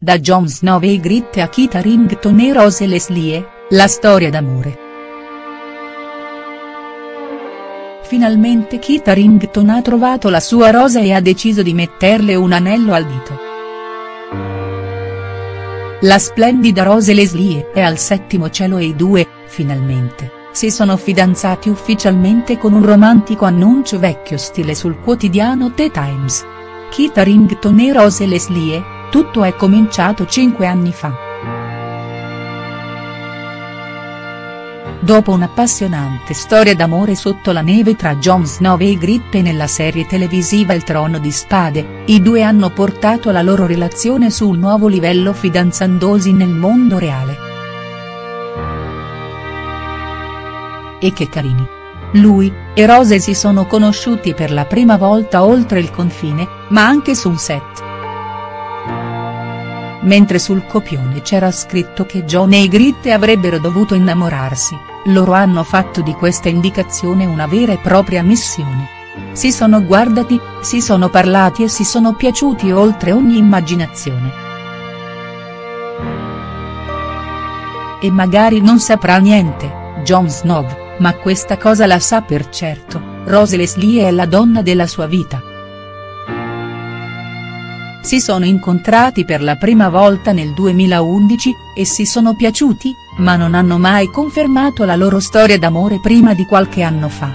da Jon Snow e Ygritte a Kit Harington e Rose Leslie, la storia d'amore. Finalmente Kit Harington ha trovato la sua rosa e ha deciso di metterle un anello al dito. La splendida Rose Leslie è al settimo cielo e i due, finalmente, si sono fidanzati ufficialmente con un romantico annuncio vecchio stile sul quotidiano The Times. Kit Harington e Rose Leslie, tutto è cominciato cinque anni fa. Dopo un'appassionante storia d'amore sotto la neve tra Jon Snow e Ygritte nella serie televisiva Il Trono di Spade, i due hanno portato la loro relazione su un nuovo livello fidanzandosi nel mondo reale. E che carini. Lui, e Rose si sono conosciuti per la prima volta oltre il confine, ma anche su un set mentre sul copione c'era scritto che John e Ygritte avrebbero dovuto innamorarsi, loro hanno fatto di questa indicazione una vera e propria missione. Si sono guardati, si sono parlati e si sono piaciuti oltre ogni immaginazione. E magari non saprà niente, Jon Snow, ma questa cosa la sa per certo, Rose Leslie è la donna della sua vita si sono incontrati per la prima volta nel 2011, e si sono piaciuti, ma non hanno mai confermato la loro storia d'amore prima di qualche anno fa.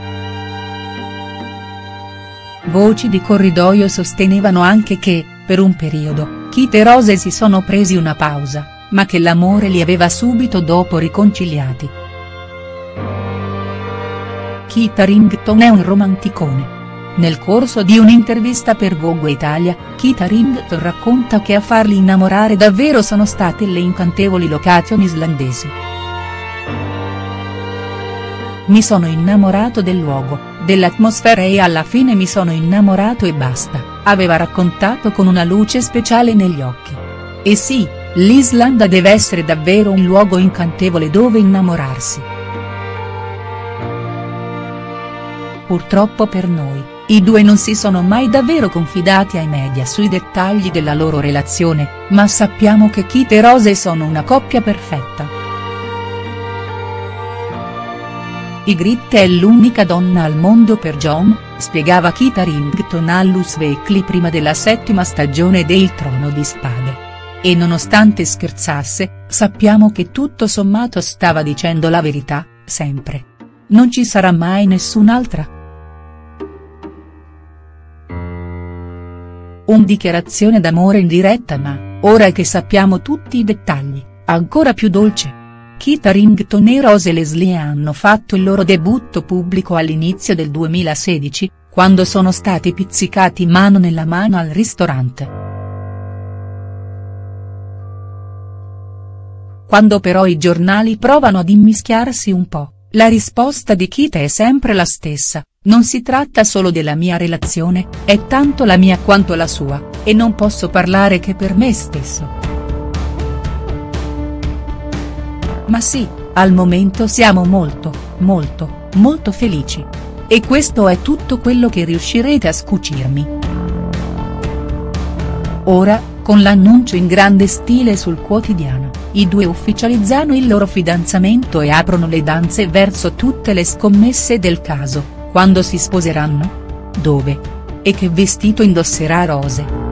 Voci di corridoio sostenevano anche che, per un periodo, Kit e Rose si sono presi una pausa, ma che l'amore li aveva subito dopo riconciliati. Kit Harington è un romanticone nel corso di un'intervista per Vogue Italia, Kit Harington racconta che a farli innamorare davvero sono state le incantevoli location islandesi. Mi sono innamorato del luogo, dell'atmosfera e alla fine mi sono innamorato e basta, aveva raccontato con una luce speciale negli occhi. E sì, l'Islanda deve essere davvero un luogo incantevole dove innamorarsi. Purtroppo per noi, i due non si sono mai davvero confidati ai media sui dettagli della loro relazione, ma sappiamo che Kit e Rose sono una coppia perfetta. Ygritte è l'unica donna al mondo per John, spiegava Kit Harington all'Us Weekly prima della settima stagione de Il Trono di Spade. E nonostante scherzasse, sappiamo che tutto sommato stava dicendo la verità, sempre. Non ci sarà mai nessun'altra. Un dichiarazione d'amore in diretta ma, ora che sappiamo tutti i dettagli, ancora più dolce. Kit Harington e Rose Leslie hanno fatto il loro debutto pubblico all'inizio del 2016, quando sono stati pizzicati mano nella mano al ristorante. Quando però i giornali provano ad immischiarsi un po', la risposta di Kit è sempre la stessa, non si tratta solo della mia relazione, è tanto la mia quanto la sua, e non posso parlare che per me stesso. Ma sì, al momento siamo molto, molto, molto felici. E questo è tutto quello che riuscirete a scucirmi. Ora, con l'annuncio in grande stile sul quotidiano, i due ufficializzano il loro fidanzamento e aprono le danze verso tutte le scommesse del caso quando si sposeranno? Dove? E che vestito indosserà Rose?.